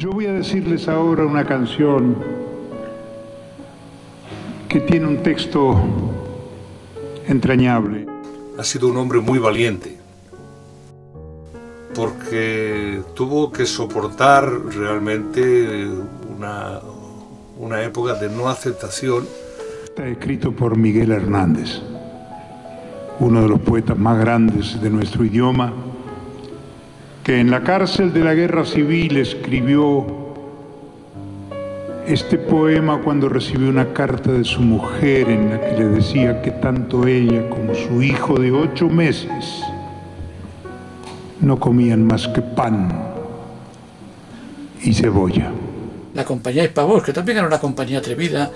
Yo voy a decirles ahora una canción que tiene un texto entrañable. Ha sido un hombre muy valiente, porque tuvo que soportar realmente una, una época de no aceptación. Está escrito por Miguel Hernández, uno de los poetas más grandes de nuestro idioma, que en la cárcel de la guerra civil escribió este poema cuando recibió una carta de su mujer en la que le decía que tanto ella como su hijo de ocho meses no comían más que pan y cebolla. La compañía Hispavox, que también era una compañía atrevida,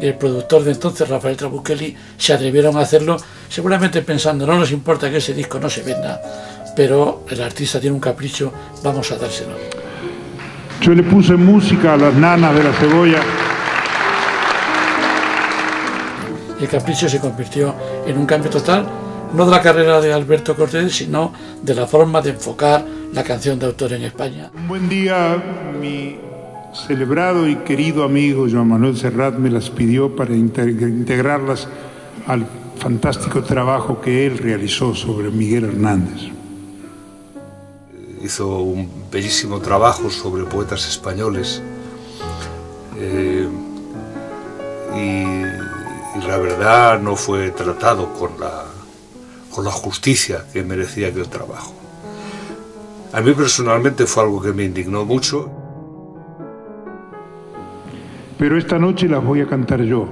el productor de entonces, Rafael Trabuchelli, se atrevieron a hacerlo, seguramente pensando, no nos importa que ese disco no se venda, pero el artista tiene un capricho, vamos a dárselo. Yo le puse música a las nanas de la cebolla. El capricho se convirtió en un cambio total, no de la carrera de Alberto Cortés, sino de la forma de enfocar la canción de autor en España. Un buen día, mi celebrado y querido amigo Joan Manuel Serrat me las pidió para integrarlas al fantástico trabajo que él realizó sobre Miguel Hernández. Hizo un bellísimo trabajo sobre poetas españoles eh, y, la verdad no fue tratado con la, con la justicia que merecía aquel trabajo. A mí personalmente fue algo que me indignó mucho. Pero esta noche las voy a cantar yo,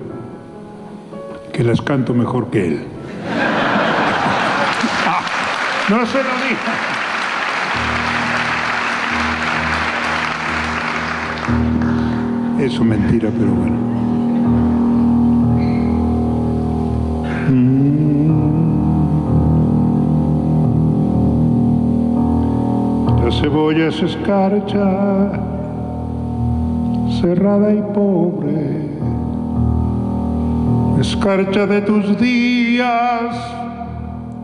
que las canto mejor que él. Ah, no se lo diga. Eso mentira, pero bueno. Mm. La cebolla se escarcha, cerrada y pobre, escarcha de tus días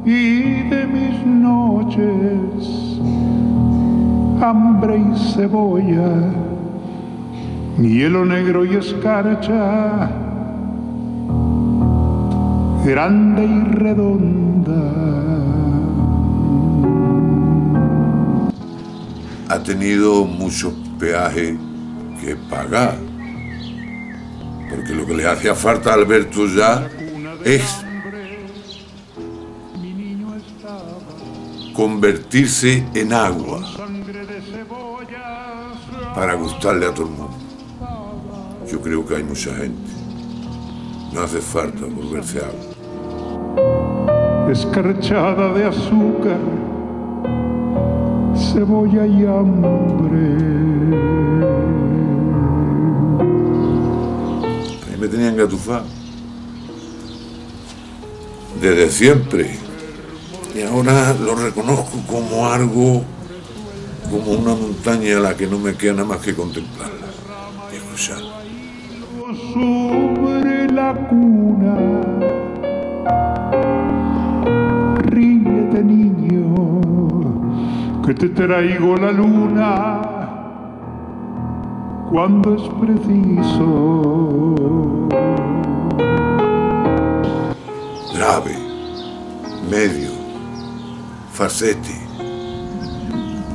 y de mis noches, hambre y cebolla hielo negro y escarcha, grande y redonda. Ha tenido mucho peaje que pagar, porque lo que le hacía falta a Alberto ya es convertirse en agua para gustarle a todo el mundo. Yo creo que hay mucha gente. No hace falta volverse agua. Escarchada de azúcar, cebolla y hambre. A mí me tenían gatufado. Desde siempre. Y ahora lo reconozco como algo, como una montaña a la que no me queda nada más que contemplarla y escucharla sobre la cuna. Ríete niño, que te traigo la luna cuando es preciso. Grave, medio, facete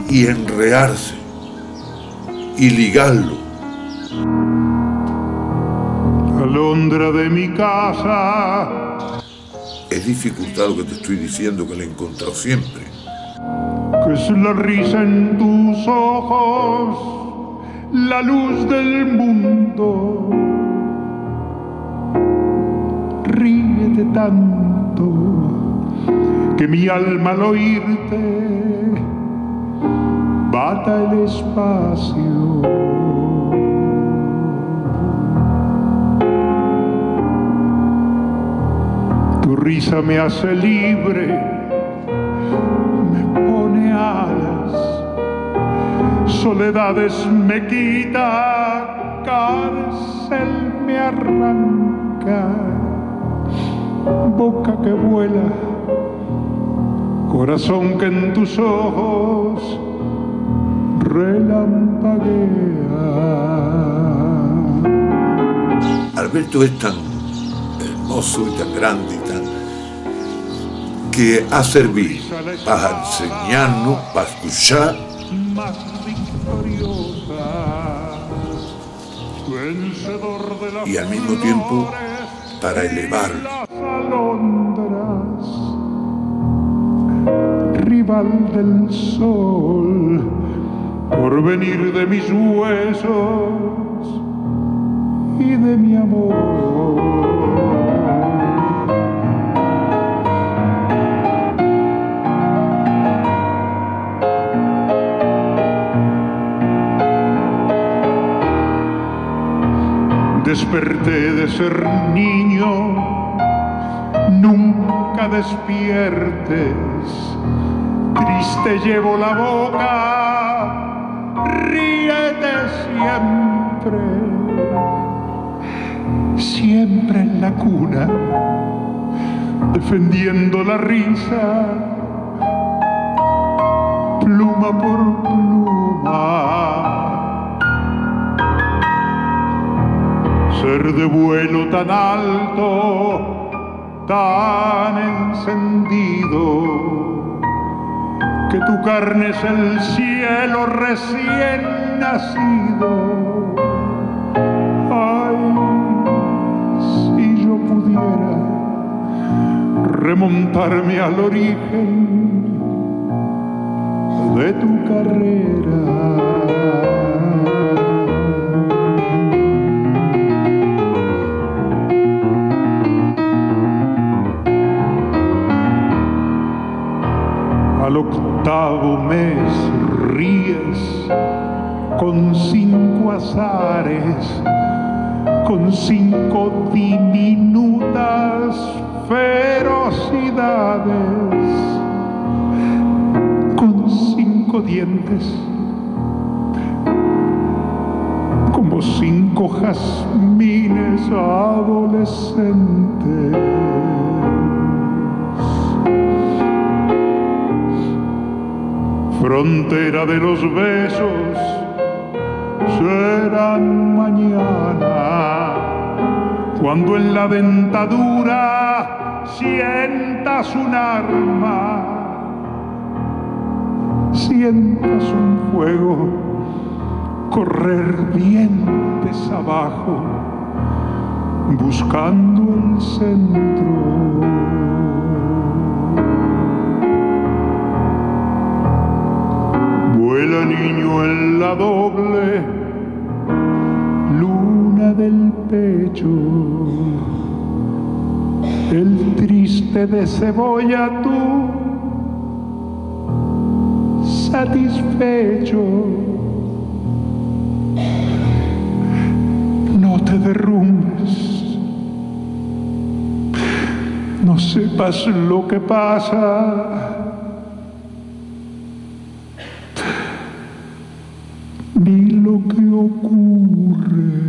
y enrearse y ligarlo alondra de mi casa. Es dificultad lo que te estoy diciendo que la he encontrado siempre. Que es la risa en tus ojos, la luz del mundo. Ríete tanto que mi alma al oírte bata el espacio. Tu risa me hace libre, me pone alas, soledades me quita, cárcel me arranca, boca que vuela, corazón que en tus ojos relampaguea. Alberto es tan hermoso y tan grande y tan que ha servido para enseñarnos, para escuchar. Más victoriosa, vencedor de las y al mismo tiempo para alondras, rival del sol, por venir de mis huesos y de mi amor. Desperté de ser niño, nunca despiertes, triste llevo la boca, ríete siempre, siempre en la cuna, defendiendo la risa, pluma por pluma. Ser de vuelo tan alto, tan encendido, que tu carne es el cielo recién nacido. Ay, si yo pudiera remontarme al origen de tu carrera. Mes ríes con cinco azares, con cinco diminutas ferocidades, con cinco dientes, como cinco jazmines adolescentes. Frontera de los besos serán mañana. Cuando en la dentadura sientas un arma sientas un fuego correr dientes abajo buscando el centro Vuela niño en la doble luna del pecho, el triste de cebolla tú, satisfecho. No te derrumbes, no sepas lo que pasa. vi lo que ocurre.